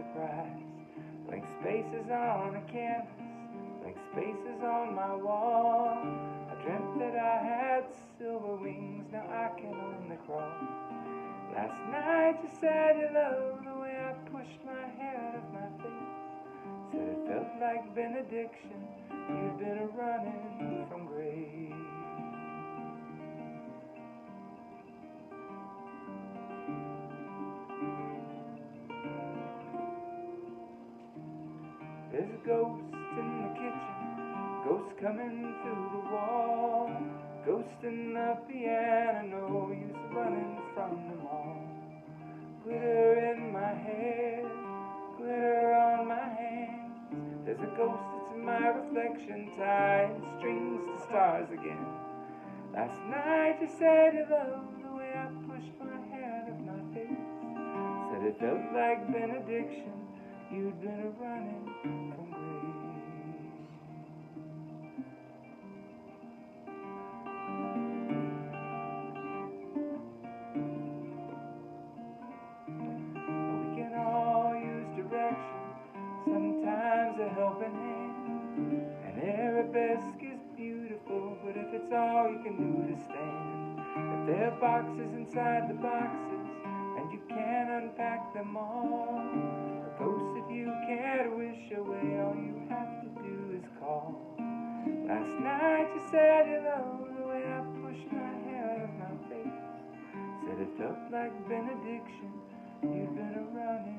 surprise. Blank spaces on a canvas, blank spaces on my wall. I dreamt that I had silver wings, now I can only crawl. Last night you said you loved the way I pushed my hair out of my face. Said it felt like benediction, you'd been a running There's a ghost in the kitchen, ghost coming through the wall, ghost in the piano, he's running from them all. Glitter in my hair, glitter on my hands. There's a ghost that's in my reflection, tying strings to stars again. Last night you said you loved the way I pushed my hair out of my face. Said it felt like benediction. You'd been running from grace. We can all use direction, sometimes a helping hand. And arabesque is beautiful, but if it's all you can do to stand, if there are boxes inside the boxes, and you can't unpack them all, a Last night you said you loved the way I pushed my hair out of my face. Said it felt like benediction, you'd been a running